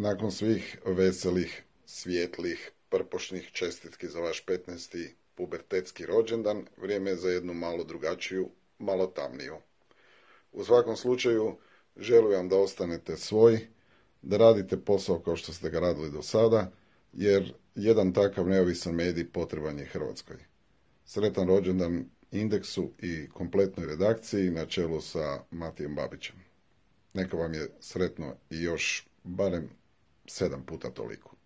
nakon svih veselih, svijetlih, prpošnih čestitki za vaš 15. pubertetski rođendan, vrijeme je za jednu malo drugačiju, malo tamniju. U svakom slučaju, želim vam da ostanete svoji, da radite posao kao što ste ga radili do sada, jer jedan takav neovisan medij potreban je Hrvatskoj. Sretan rođendan Indeksu i kompletnoj redakciji na čelu sa Matijem Babićem. Neka vam je sretno i još barem sedam puta toliko.